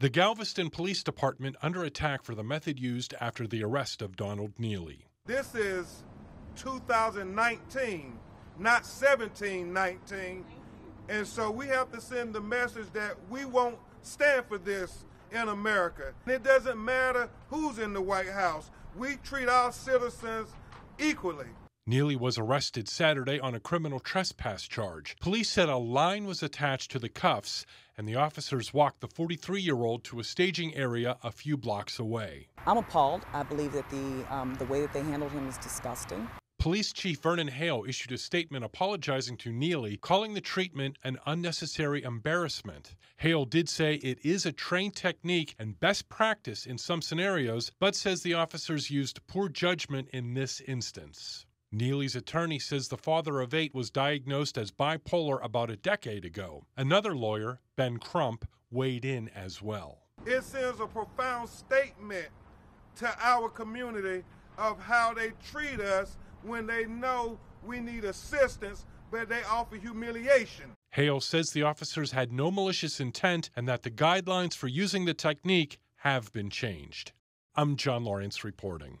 The Galveston Police Department under attack for the method used after the arrest of Donald Neely. This is 2019, not 1719. And so we have to send the message that we won't stand for this in America. It doesn't matter who's in the White House, we treat our citizens equally. Neely was arrested Saturday on a criminal trespass charge. Police said a line was attached to the cuffs, and the officers walked the 43 year old to a staging area a few blocks away. I'm appalled. I believe that the, um, the way that they handled him is disgusting. Police Chief Vernon Hale issued a statement apologizing to Neely, calling the treatment an unnecessary embarrassment. Hale did say it is a trained technique and best practice in some scenarios, but says the officers used poor judgment in this instance. Neely's attorney says the father of eight was diagnosed as bipolar about a decade ago. Another lawyer, Ben Crump, weighed in as well. It sends a profound statement to our community of how they treat us when they know we need assistance, but they offer humiliation. Hale says the officers had no malicious intent and that the guidelines for using the technique have been changed. I'm John Lawrence reporting.